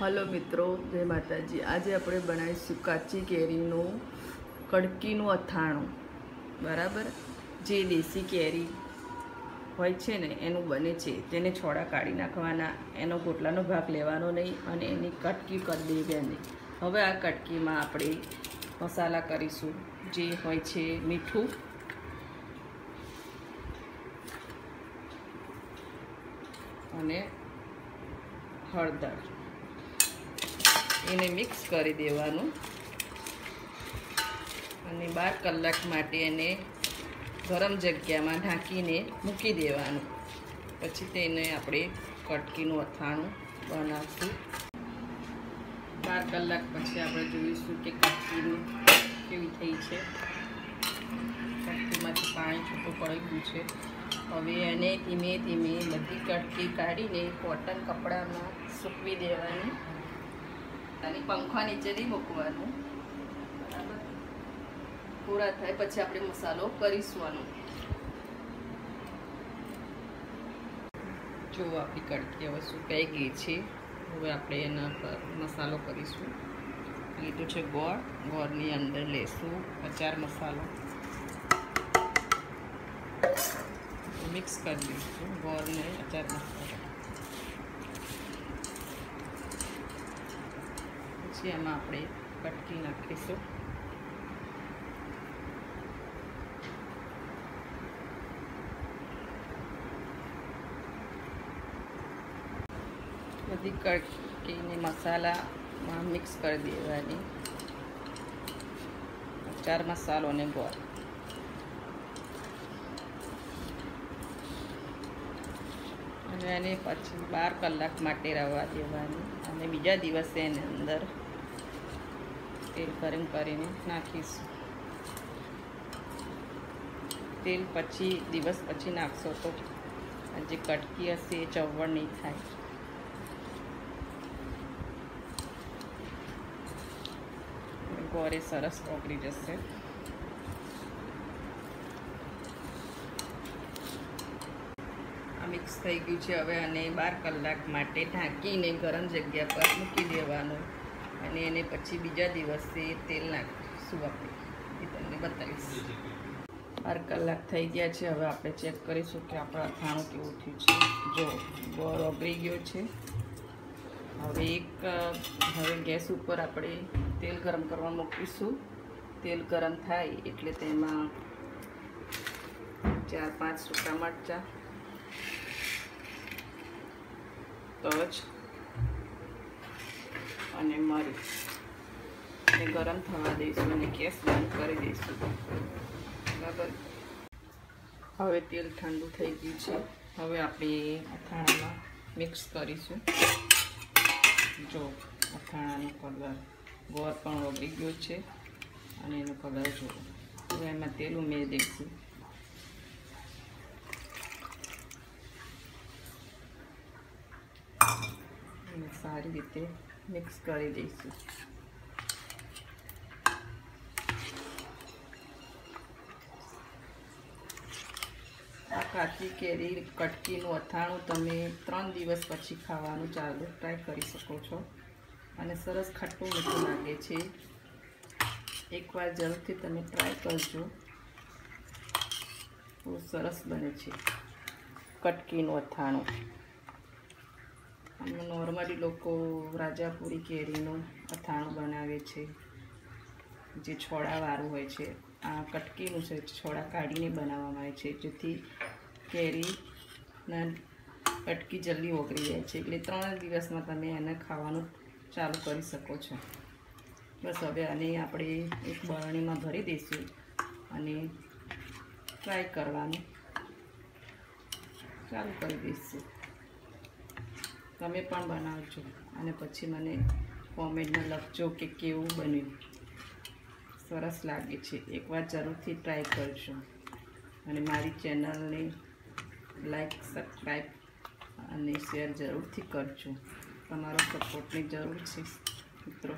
Hello મિત્રો, જય માતાજી. આજે આપણે બનાવીશું કાચી કેરીનું, કડકીનું અથાણું. બરાબર? જે દેશી કેરી હોય છે ને, એનું બને છે. તેને છોડા કાઢી નાખવાના. એનો ગોટલાનો ભાગ લેવાનો નહીં અને એની કટકી કરી દેવાની હવે આ કટકીમાં આપણે મસાલા કરીશું. જે હોય છે મીઠું. અને હળદર. એને મિક્સ કરી દેવાનું. અને બાર કલાક માટે એને ગરમ જગ્યામાં ઢાંકીને મૂકી દેવાનું. પછી તેને આપણે કટકીનું અથાણું બનાવશું. બાર કલાક પછી આપણે જોઈશું કે કટકીનું કેવી થઈ છે. કટકીમાંથી પાણી છૂટું પડી ગયું છે. હવે એને ધીમે ધીમે બધી કટકી કાઢીને કોટન કપડામાં સૂકવી દેવાની. અને પંખા નીચે નહીં મૂકવાનું. પૂરા થાય પછી આપણે મસાલો કરીશું આનો. જો આપણી કડકી હવે સુકાઈ ગઈ છે. હવે આપણે એના પર મસાલો કરીશું. લીધું છે ગોળ. ગોળની અંદર લેશું અચાર મસાલો. મિક્સ કરી દઈશું ગોળને અચાર મસાલો. પછી એમાં આપણે કટકી નાખીશું. બધી કટકીને મસાલામાં મિક્સ કરી દેવાની. ચાર મસાલો ને ગોળ. અને એને પછી બાર કલાક માટે રવા દેવાની. અને બીજા દિવસે એની અંદર તેલ ગરમ કરીને નાખીશું. તેલ પછી, દિવસ પછી નાખશો તો જે કટકી હશે એ ચવળ નહીં થાય. ગોરે સરસ ઓગળી જશે. આ મિક્સ થઈ ગયું છે. હવે અને બાર કલાક માટે ઢાંકીને ગરમ જગ્યા પર મૂકી દેવાનું. અને એને પછી બીજા દિવસે તેલ નાખીશું આપણે એ તમને બતાવીશ. બાર કલાક થઈ ગયા છે, હવે આપણે ચેક કરીશું કે આપણા અથાણું કેવું થયું છે. જો, ગોળ ઓગળી ગયો છે. હવે એક, હવે ગેસ ઉપર આપણે તેલ ગરમ કરવા મૂકીશું. તેલ ગરમ થાય એટલે તેમાં ચાર પાંચ સૂકા મરચાં, તજ અને મરી. એ ગરમ થવા દઈશું અને ગેસ બંધ કરી દઈશું. બરાબર? હવે તેલ ઠંડુ થઈ ગયું છે. હવે આપણે અથાણામાં મિક્સ કરીશું. જો અથાણાનો કલર ગોળ પણ ઓગળી ગયો છે. અને એનો કલર જો હવે એમાં તેલ ઉમેરી દઈશું અને સારી રીતે મિક્સ કરી દઈશું. આ કાચી કેરી કટકીનું અથાણું તમે ત્રણ દિવસ પછી ખાવાનું ચાલુ ટ્રાય કરી શકો છો. અને સરસ ખાટું મીઠું લાગે છે. એકવાર જલ્દથી તમે ટ્રાય કરજો. બહુ સરસ બને છે કટકીનું અથાણું. નોર્મલી લોકો રાજાપુરી કેરીનું અથાણું બનાવે છે. જે છોડાવાળું હોય છે. આ કટકીનું છે, છોડા કાઢીને બનાવવામાં આવે છે. જેથી કેરીના કટકી જલ્દી ઓગળી જાય છે. એટલે ત્રણ દિવસમાં તમે એને ખાવાનું ચાલુ કરી શકો છો. બસ હવે આને આપણે એક બરણીમાં ભરી દઈશું અને ફ્રાય કરવાનું ચાલુ કરી દઈશું. તમે પણ બનાવજો. અને પછી મને કોમેન્ટમાં લખજો કે કેવું બન્યું. સરસ લાગે છે. એકવાર જરૂરથી ટ્રાય કરજો. અને મારી ચેનલને લાઈક સબસ્ક્રાઈબ અને શેર જરૂરથી કરજો. તમારો સપોર્ટની જરૂર છે, મિત્રો.